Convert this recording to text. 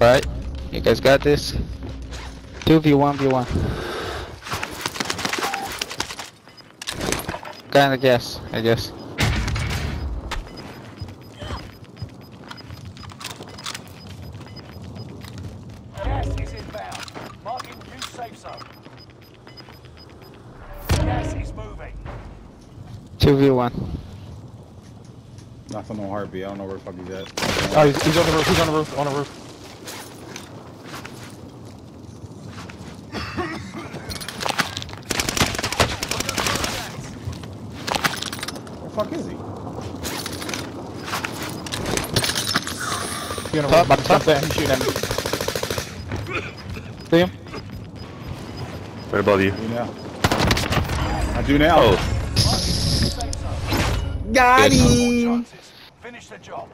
Right? You guys got this? 2v1 v1. Kinda guess, I guess. Gas is inbound. Marking new safe zone. Gas is moving. 2v1. Nothing on heartbeat. I don't know where the fuck he's at. Oh, he's, he's on the roof. He's on the roof. On the roof. Fuck is he? He's on the Top, roof. top. Top there. He's shooting at. See him? Right above you. I do now. I do now. Oh, got No more chances. Finish the job.